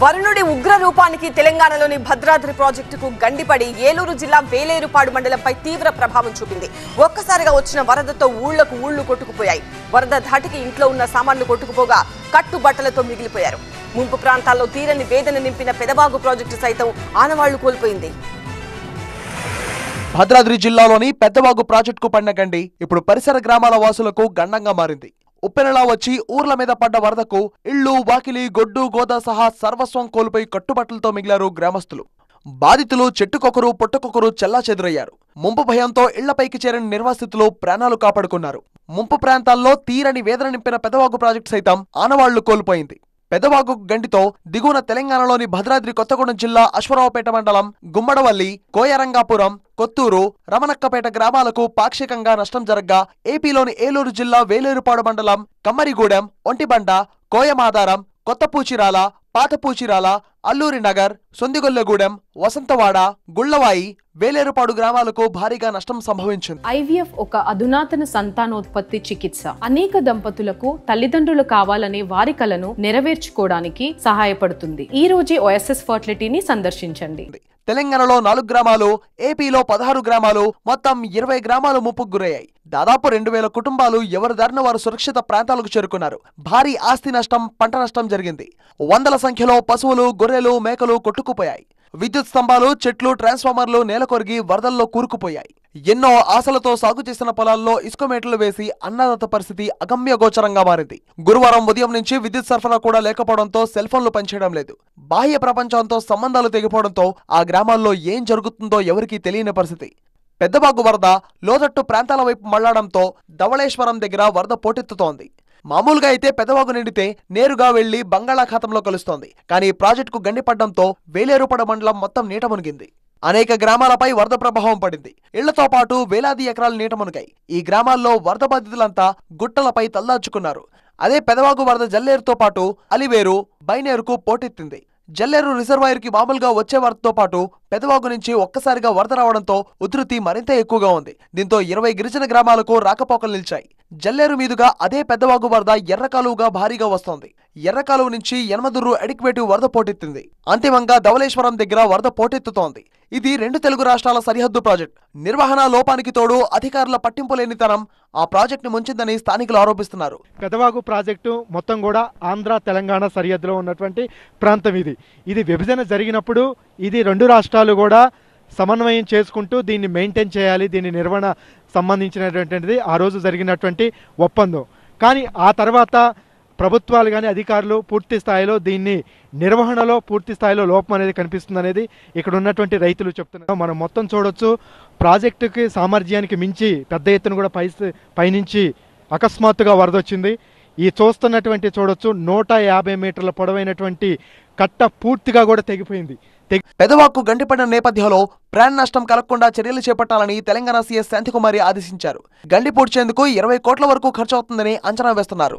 వరుణుడి ఉగ్ర రూపానికి తెలంగాణలోని భద్రాద్రి ప్రాజెక్టుకు గండిపడి ఏలూరు జిల్లా వేలేరుపాడు మండలంపై తీవ్ర ప్రభావం చూపింది. ఒక్కసారిగా వచ్చిన వరదతో ఊళ్ళకు ఊళ్ళు కొట్టుకుపోయాయి. వరద ధాటికి ఇంట్లో ఉన్న సామాన్లు కొట్టుకుపోగా కట్టుబట్టలతో మిగిలిపోయారు. ముంపు ప్రాంతాల్లో తీరని వేదన నింపిన పెదబాగు ప్రాజెక్టు సైతం ఆనవాళ్ళు కోల్పోయింది. భద్రాద్రి జిల్లాలోని పెద్దవాగు ప్రాజెక్టుకు పడిన గండి ఇప్పుడు పరిసర గ్రామాల వాసులకు గండంగా మారింది. ఉప్పెనలా వచ్చి ఊర్ల మీద పడ్డ వరదకు ఇళ్ళు వాకిలి గొడ్డు గోద సహా సర్వస్వం కోల్పోయి కట్టుబట్టలతో మిగిలారు గ్రామస్తులు. బాధితులు చెట్టుకొకరు పొట్టుకొకరు చెల్లాచెదురయ్యారు. ముంపు భయంతో ఇళ్ళపైకి చేరిన నిర్వాసితులు ప్రాణాలు కాపాడుకున్నారు. ముంపు ప్రాంతాల్లో తీరని వేదన నింపిన పెదవాగు ప్రాజెక్టు సైతం ఆనవాళ్ళు కోల్పోయింది. పెదవాగు గండితో దిగువన తెలంగాణలోని భద్రాద్రి కొత్తగూడెం జిల్లా అశ్వరావుపేట మండలం గుమ్మడవల్లి కోయరంగాపురం కొత్తూరు రమణక్కపేట గ్రామాలకు పాక్షికంగా నష్టం జరగ్గా ఏపీలోని ఏలూరు జిల్లా వేలేరుపాడు మండలం కమ్మరిగూడెం ఒంటిబండ కోయమాదారం కొత్తపూచిరాల పాతపూచిరాల అల్లూరి నగర్ సొందిగొల్లగూడెం వసంతవాడ గుళ్ళవాయి వేలేరుపాడు గ్రామాలకు భారీగా నష్టం సంభవించింది. ఐవీఎఫ్ ఒక అధునాతన సంతానోత్పత్తి చికిత్స. అనేక దంపతులకు తల్లిదండ్రులు కావాలనే వారి కలను నెరవేర్చుకోవడానికి సహాయపడుతుంది. ఈ రోజే ఓఎస్ఎస్ ఫర్టిలిటీని సందర్శించండి. తెలంగాణలో నాలుగు గ్రామాలు ఏపీలో పదహారు గ్రామాలు మొత్తం ఇరవై గ్రామాలు ముప్పుకు గురయ్యాయి దాదాపు రెండు వేల కుటుంబాలు ఎవరి దారిన వారు సురక్షిత ప్రాంతాలకు చేరుకున్నారు. భారీ ఆస్తి నష్టం పంట నష్టం జరిగింది. వందల సంఖ్యలో పశువులు గొర్రెలు మేకలు కొట్టుకుపోయాయి. విద్యుత్ స్తంభాలు చెట్లు ట్రాన్స్ఫార్మర్లు నేలకొరిగి వరదల్లో కూరుకుపోయాయి. ఎన్నో ఆశలతో సాగు చేసిన పొలాల్లో ఇసుక మేటలు వేసి అన్నదాత పరిస్థితి అగమ్యగోచరంగా మారింది. గురువారం ఉదయం నుంచి విద్యుత్ సరఫరా కూడా లేకపోవడంతో సెల్ ఫోన్లు పనిచేయడం లేదు. బాహ్య ప్రపంచంతో సంబంధాలు తెగిపోవడంతో ఆ గ్రామాల్లో ఏం జరుగుతుందో ఎవరికీ తెలియని పరిస్థితి. పెద్దబాగు వరద లోతట్టు ప్రాంతాల వైపు మళ్ళడంతో ధవళేశ్వరం దగ్గర వరద పోటెత్తుతోంది. మామూలుగా అయితే పెదవాగు నిండితే నేరుగా వెళ్ళి బంగాళాఖాతంలో కలుస్తోంది. కానీ ప్రాజెక్టుకు గండిపడ్డంతో వేలేరుపడ మండలం మొత్తం నీట మునిగింది. అనేక గ్రామాలపై వరద ప్రభావం పడింది. ఇళ్ళతో పాటు వేలాది ఎకరాలు నీట మునిగాయి. ఈ గ్రామాల్లో వరద బాధితులంతా గుట్టలపై తల్లార్చుకున్నారు అదే పెదవాగు వరద జల్లేరుతో పాటు అలివేరు బైనేరుకు పోటెత్తింది. జల్లేరు రిజర్వాయర్కి మామూలుగా వచ్చే వరదతో పాటు పెదవాగు నుంచి ఒక్కసారిగా వరద రావడంతో ఉధృతి మరింత ఎక్కువగా ఉంది. దీంతో ఇరవై గిరిజన గ్రామాలకు రాకపోకలు నిలిచాయి. జల్లేరు మీదుగా అదే పెద్దవాగు వరద ఎర్రకాలువగా భారీగా వస్తోంది. ఎర్రకాలువ నుంచి యనమదుర్రు ఎడిక్వేటివ్ వరద పోటెత్తింది. అంతిమంగా ధవళేశ్వరం దగ్గర వరద పోటెత్తుతోంది. ఇది రెండు తెలుగు రాష్ట్రాల సరిహద్దు ప్రాజెక్ట్. నిర్వహణ లోపానికి తోడు అధికారుల పట్టింపు లేనితనం ఆ ప్రాజెక్టును ముంచిందని స్థానికులు ఆరోపిస్తున్నారు. పెదవాగు ప్రాజెక్టు మొత్తం కూడా ఆంధ్ర తెలంగాణ సరిహద్దులో ఉన్నటువంటి ప్రాంతం ఇది. ఇది విభజన జరిగినప్పుడు ఇది రెండు రాష్ట్రాలు కూడా సమన్వయం చేసుకుంటూ దీన్ని మెయింటైన్ చేయాలి దీని నిర్వహణ సంబంధించినటువంటిది ఆ రోజు జరిగినటువంటి ఒప్పందం. కానీ ఆ తర్వాత ప్రభుత్వాలు కానీ అధికారులు పూర్తి స్థాయిలో దీన్ని నిర్వహణలో పూర్తి స్థాయిలో లోపం అనేది కనిపిస్తుంది అనేది ఇక్కడ ఉన్నటువంటి రైతులు చెప్తున్నారు. మనం మొత్తం చూడొచ్చు ప్రాజెక్టుకి సామర్థ్యానికి మించి పెద్ద ఎత్తున కూడా పై పైనుంచి అకస్మాత్తుగా వరదొచ్చింది. ఈ చూస్తున్నటువంటి చూడొచ్చు నూట యాభై మీటర్ల పొడవైనటువంటి కట్ట పూర్తిగా కూడా తెగిపోయింది. పెదవాకు గండిపడిన నేపథ్యంలో ప్రాణ నష్టం కలగకుండా చర్యలు చేపట్టాలని తెలంగాణ సీఎస్ శాంతికుమారి ఆదేశించారు. గండి పూడ్చేందుకు ఇరవై కోట్ల వరకు ఖర్చవుతుందని అంచనా వేస్తున్నారు.